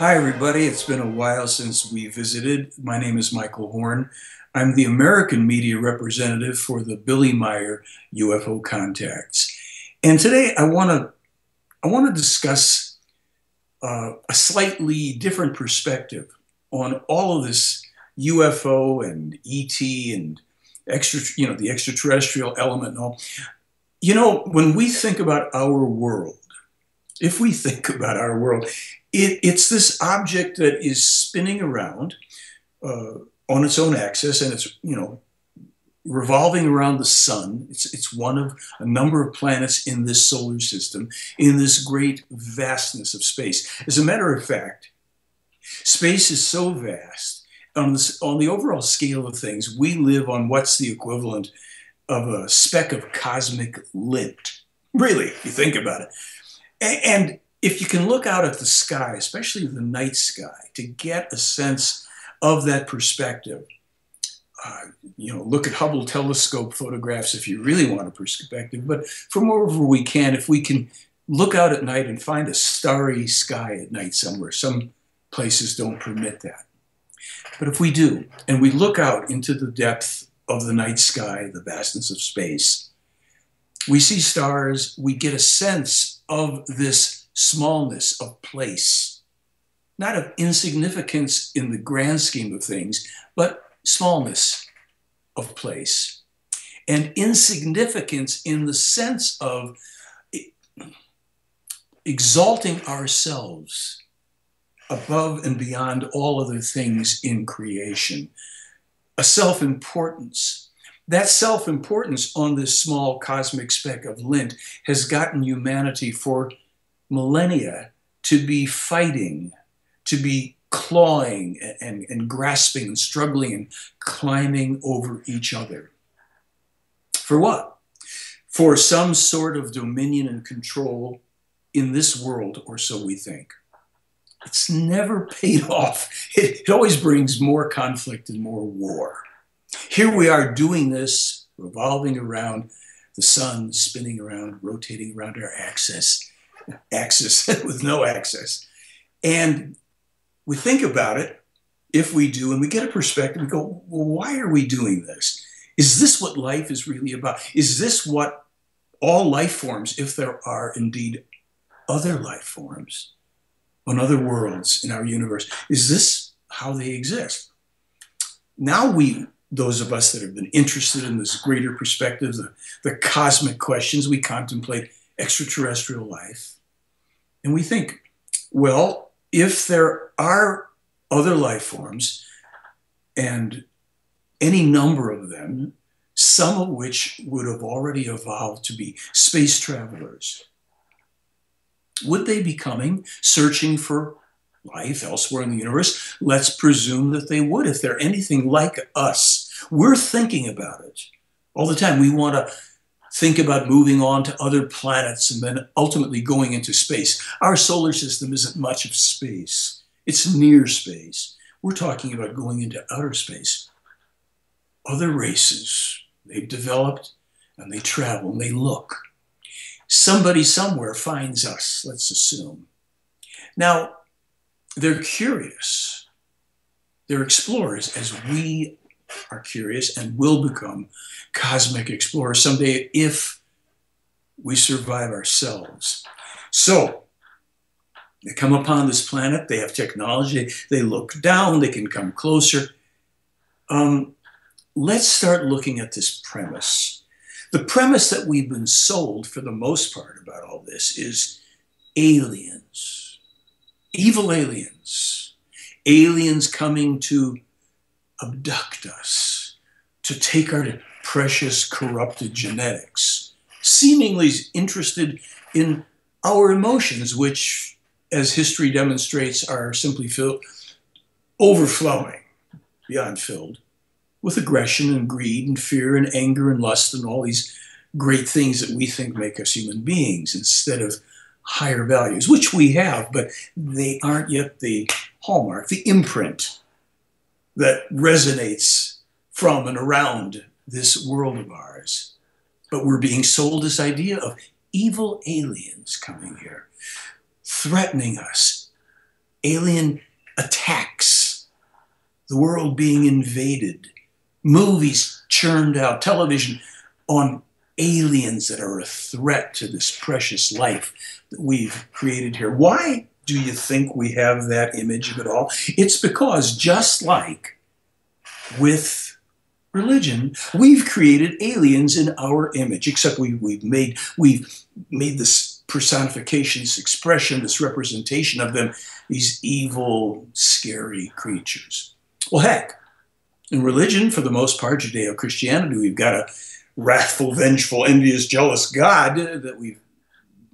Hi, everybody. It's been a while since we visited. My name is Michael Horn. I'm the American media representative for the Billy Meier UFO Contacts. And today I want to I want to discuss uh, a slightly different perspective on all of this UFO and ET and extra, you know, the extraterrestrial element and all. You know, when we think about our world, if we think about our world, it, it's this object that is spinning around uh, on its own axis, and it's you know revolving around the sun. It's it's one of a number of planets in this solar system in this great vastness of space. As a matter of fact, space is so vast on the, on the overall scale of things. We live on what's the equivalent of a speck of cosmic lint. Really, if you think about it. And if you can look out at the sky, especially the night sky, to get a sense of that perspective, uh, you know, look at Hubble telescope photographs if you really want a perspective. But from wherever we can, if we can look out at night and find a starry sky at night somewhere, some places don't permit that. But if we do, and we look out into the depth of the night sky, the vastness of space, we see stars, we get a sense of this smallness of place, not of insignificance in the grand scheme of things, but smallness of place, and insignificance in the sense of exalting ourselves above and beyond all other things in creation, a self importance. That self importance on this small cosmic speck of lint has gotten humanity for millennia to be fighting, to be clawing and, and grasping and struggling and climbing over each other. For what? For some sort of dominion and control in this world, or so we think. It's never paid off. It, it always brings more conflict and more war. Here we are doing this, revolving around the sun, spinning around, rotating around our axis axis with no access. And we think about it, if we do, and we get a perspective, we go, well, why are we doing this? Is this what life is really about? Is this what all life forms, if there are indeed other life forms on other worlds in our universe, is this how they exist? Now we, those of us that have been interested in this greater perspective, the, the cosmic questions, we contemplate extraterrestrial life. And we think, well, if there are other life forms, and any number of them, some of which would have already evolved to be space travelers, would they be coming, searching for life elsewhere in the universe? Let's presume that they would if they're anything like us. We're thinking about it all the time. We want to think about moving on to other planets and then ultimately going into space. Our solar system isn't much of space, it's near space. We're talking about going into outer space. Other races, they've developed and they travel and they look. Somebody somewhere finds us, let's assume. Now, they're curious. They're explorers as we are curious and will become cosmic explorers someday if we survive ourselves. So, they come upon this planet, they have technology, they look down, they can come closer. Um, let's start looking at this premise. The premise that we've been sold for the most part about all this is aliens, evil aliens, aliens coming to abduct us, to take our precious corrupted genetics, seemingly interested in our emotions, which, as history demonstrates, are simply filled, overflowing, beyond filled, with aggression and greed and fear and anger and lust and all these great things that we think make us human beings instead of higher values, which we have, but they aren't yet the hallmark, the imprint that resonates from and around this world of ours. But we're being sold this idea of evil aliens coming here, threatening us, alien attacks, the world being invaded, movies churned out, television on aliens that are a threat to this precious life that we've created here. Why do you think we have that image of it all? It's because just like with religion, we've created aliens in our image, except we, we've made we've made this personification, this expression, this representation of them, these evil, scary creatures. Well, heck, in religion, for the most part, Judeo Christianity, we've got a wrathful, vengeful, envious, jealous God that we've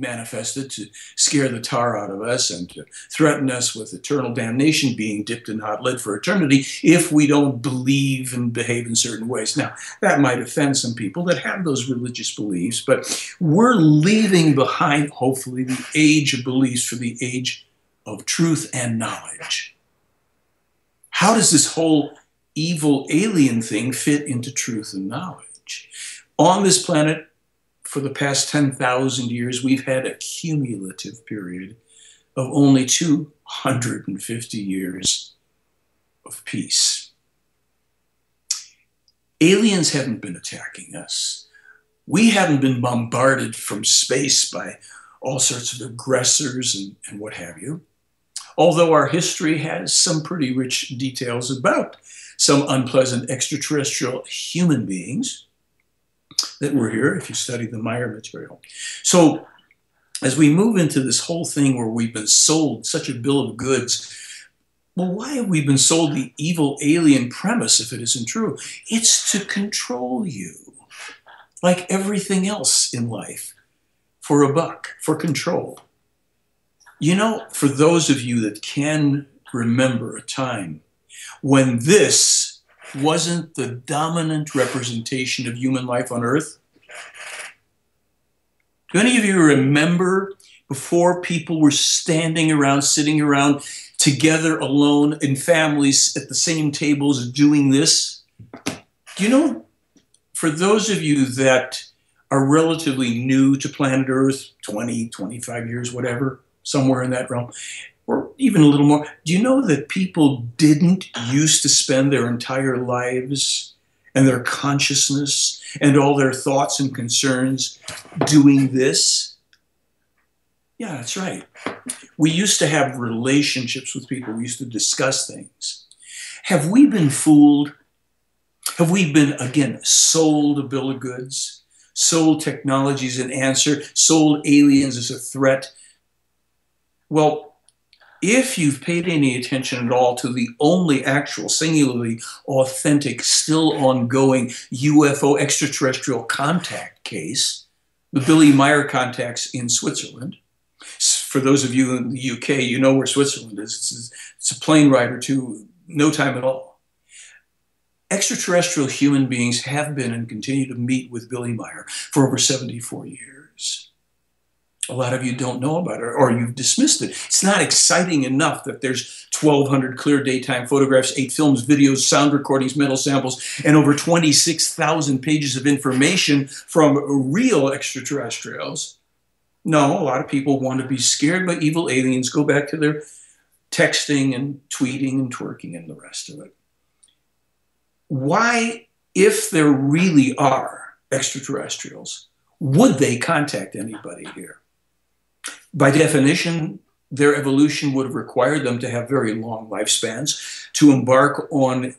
manifested to scare the tar out of us and to threaten us with eternal damnation, being dipped in hot lead for eternity if we don't believe and behave in certain ways. Now, that might offend some people that have those religious beliefs, but we're leaving behind, hopefully, the age of beliefs for the age of truth and knowledge. How does this whole evil alien thing fit into truth and knowledge? On this planet, for the past 10,000 years, we've had a cumulative period of only 250 years of peace. Aliens haven't been attacking us. We haven't been bombarded from space by all sorts of aggressors and, and what have you. Although our history has some pretty rich details about some unpleasant extraterrestrial human beings that were here if you study the Meier material. So as we move into this whole thing where we've been sold such a bill of goods, well, why have we been sold the evil alien premise if it isn't true? It's to control you, like everything else in life, for a buck, for control. You know, for those of you that can remember a time when this wasn't the dominant representation of human life on Earth? Do any of you remember before people were standing around, sitting around together alone in families at the same tables doing this? Do you know, for those of you that are relatively new to planet Earth, 20, 25 years, whatever, somewhere in that realm, even a little more. Do you know that people didn't used to spend their entire lives and their consciousness and all their thoughts and concerns doing this? Yeah, that's right. We used to have relationships with people, we used to discuss things. Have we been fooled? Have we been, again, sold a bill of goods? Sold technology as an answer? Sold aliens as a threat? Well, if you've paid any attention at all to the only actual, singularly authentic, still ongoing UFO extraterrestrial contact case, the Billy Meier contacts in Switzerland. For those of you in the UK, you know where Switzerland is. It's, a plane ride or two, no time at all. Extraterrestrial human beings have been and continue to meet with Billy Meier for over 74 years a lot of you don't know about it or you've dismissed it. It's not exciting enough that there's 1,200 clear daytime photographs, eight films, videos, sound recordings, metal samples, and over 26,000 pages of information from real extraterrestrials. No, a lot of people want to be scared by evil aliens, go back to their texting and tweeting and twerking and the rest of it. Why, if there really are extraterrestrials, would they contact anybody here? By definition, their evolution would have required them to have very long lifespans. To embark on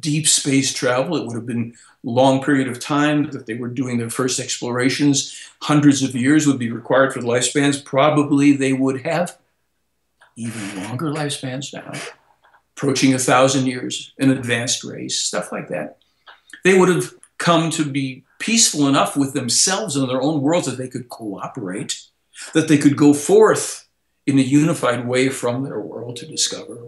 deep space travel, it would have been long period of time that they were doing their first explorations. Hundreds of years would be required for the lifespans. Probably they would have even longer lifespans now, approaching a thousand years, an advanced race, stuff like that. They would have come to be peaceful enough with themselves and their own worlds that they could cooperate that they could go forth in a unified way from their world to discover.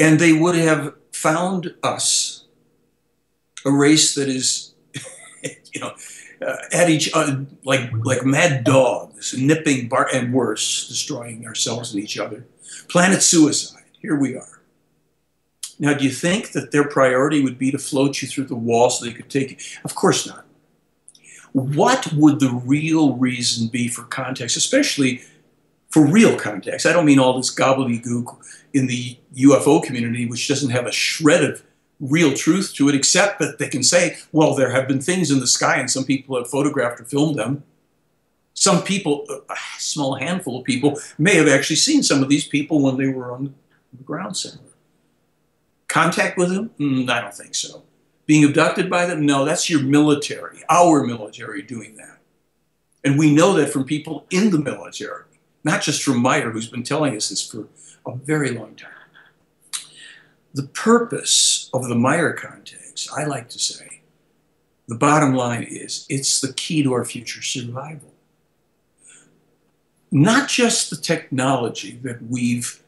And they would have found us, a race that is, you know, uh, at each other like like mad dogs, nipping, bar- and worse, destroying ourselves and each other. Planet suicide. Here we are. Now, do you think that their priority would be to float you through the wall so they could take you? Of course not what would the real reason be for context, especially for real contacts. I don't mean all this gobbledygook in the UFO community, which doesn't have a shred of real truth to it, except that they can say, well, there have been things in the sky and some people have photographed or filmed them. Some people, a small handful of people, may have actually seen some of these people when they were on the ground somewhere. Contact with them? Mm, I don't think so. Being abducted by them? No, that's your military, our military doing that. And we know that from people in the military, not just from Meier, who's been telling us this for a very long time. The purpose of the Meier context, I like to say, the bottom line is it's the key to our future survival. Not just the technology that we've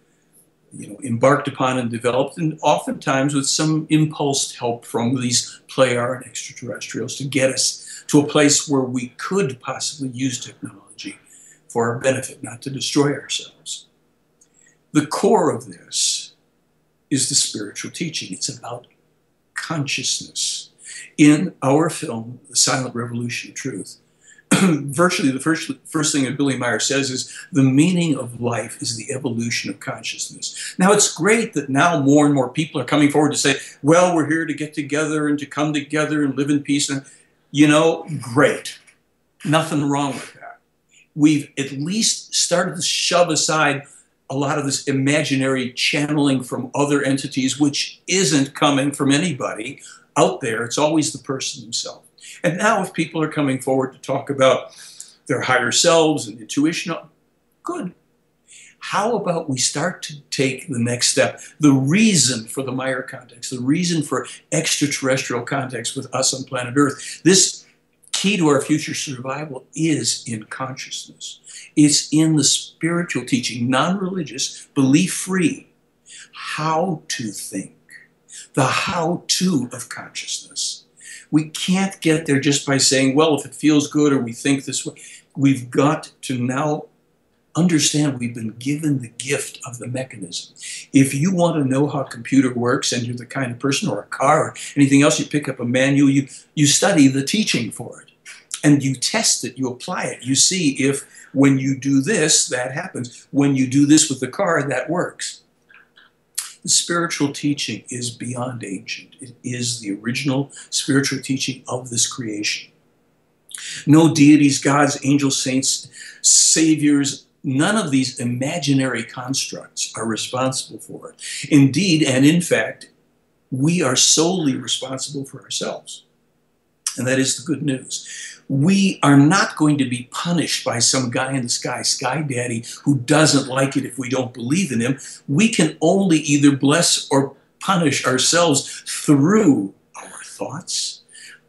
you know, embarked upon and developed, and oftentimes with some impulsed help from these Plejaren extraterrestrials to get us to a place where we could possibly use technology for our benefit, not to destroy ourselves. The core of this is the spiritual teaching. It's about consciousness. In our film, The Silent Revolution of Truth, virtually the first, first thing that Billy Meier says is the meaning of life is the evolution of consciousness. Now, it's great that now more and more people are coming forward to say, well, we're here to get together and to come together and live in peace. And, you know, great. Nothing wrong with that. We've at least started to shove aside a lot of this imaginary channeling from other entities, which isn't coming from anybody out there. It's always the person himself. And now, if people are coming forward to talk about their higher selves and intuition, good. How about we start to take the next step? The reason for the Meier context, the reason for extraterrestrial context with us on planet Earth, this key to our future survival is in consciousness. It's in the spiritual teaching, non religious, belief free, how to think, the how to of consciousness. We can't get there just by saying, well, if it feels good or we think this way. We've got to now understand we've been given the gift of the mechanism. If you want to know how a computer works and you're the kind of person or a car or anything else, you pick up a manual, you, you study the teaching for it. And you test it, you apply it, you see if when you do this, that happens. When you do this with the car, that works. The spiritual teaching is beyond ancient. It is the original spiritual teaching of this creation. No deities, gods, angels, saints, saviors, none of these imaginary constructs are responsible for it. Indeed, and in fact, we are solely responsible for ourselves. And that is the good news we are not going to be punished by some guy in the sky, Sky Daddy, who doesn't like it if we don't believe in him. We can only either bless or punish ourselves through our thoughts,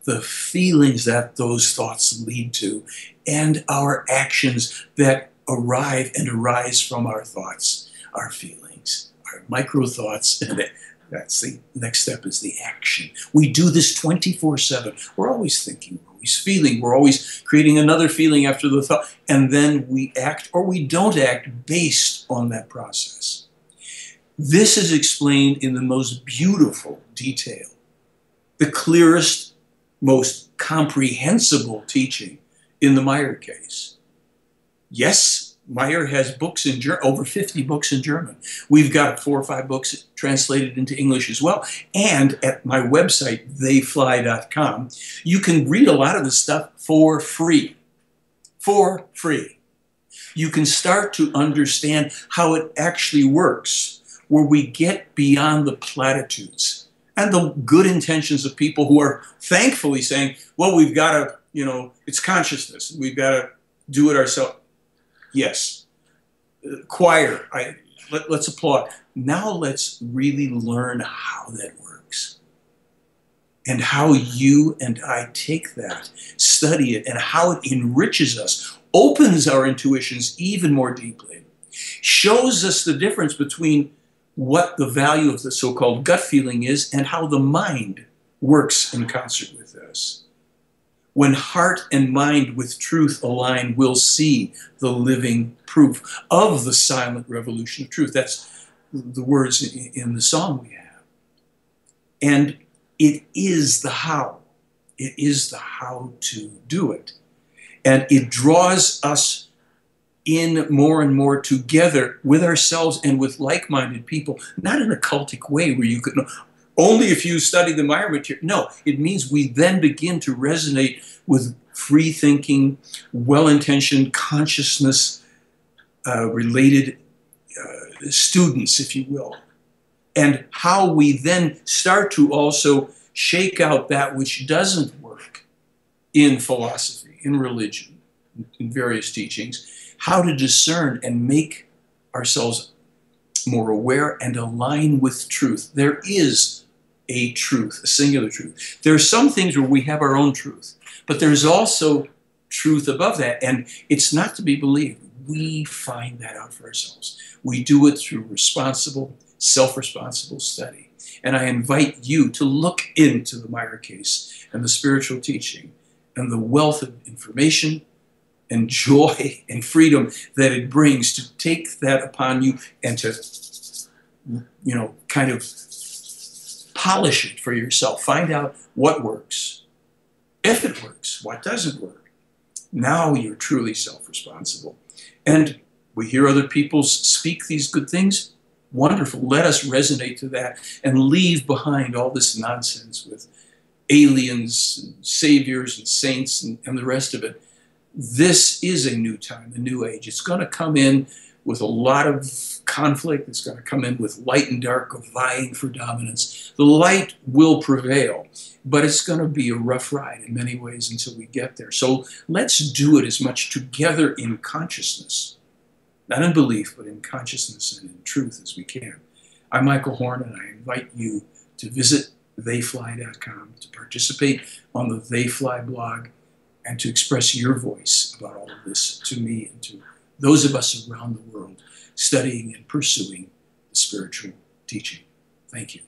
the feelings that those thoughts lead to, and our actions that arrive and arise from our thoughts, our feelings, our micro thoughts, that's the next step is the action. We do this 24 7. We're always thinking, always feeling. We're always creating another feeling after the thought. And then we act or we don't act based on that process. This is explained in the most beautiful detail, the clearest, most comprehensible teaching in the Meier case. Yes, Meier has books in Ger- over 50 books in German. We've got four or five books translated into English as well. And at my website, theyfly.com, you can read a lot of this stuff for free. For free. You can start to understand how it actually works, where we get beyond the platitudes and the good intentions of people who are thankfully saying, well, we've got to, you know, it's consciousness. We've got to do it ourselves Yes. Choir, I, let, let's applaud. Now let's really learn how that works and how you and I take that, study it, and how it enriches us, opens our intuitions even more deeply, shows us the difference between what the value of the so called gut feeling is and how the mind works in concert with this. When heart and mind with truth align, we'll see the living proof of the silent revolution of truth. That's the words in the song we have. And it is the how. It is the how to do it. And it draws us in more and more together with ourselves and with like minded people, not in a cultic way where you could know only if you study the Meier material. No, it means we then begin to resonate with free thinking, well intentioned, consciousness uh, related uh, students, if you will. And how we then start to also shake out that which doesn't work in philosophy, in religion, in various teachings, how to discern and make ourselves more aware and align with truth. There is a truth, a singular truth. There are some things where we have our own truth, but there's also truth above that, and it's not to be believed. We find that out for ourselves. We do it through responsible, self responsible study. And I invite you to look into the Meier case and the spiritual teaching and the wealth of information and joy and freedom that it brings to take that upon you and to, you know, kind of polish it for yourself. Find out what works. If it works, what doesn't work. Now you're truly self responsible. And we hear other people speak these good things. Wonderful. Let us resonate to that and leave behind all this nonsense with aliens and saviors and saints and, and the rest of it this is a new time, a new age. It's going to come in with a lot of conflict. It's going to come in with light and dark vying for dominance. The light will prevail, but it's going to be a rough ride in many ways until we get there. So let's do it as much together in consciousness, not in belief, but in consciousness and in truth as we can. I'm Michael Horn, and I invite you to visit theyfly.com to participate on the Theyfly blog and to express your voice about all of this to me and to those of us around the world studying and pursuing the spiritual teaching. Thank you.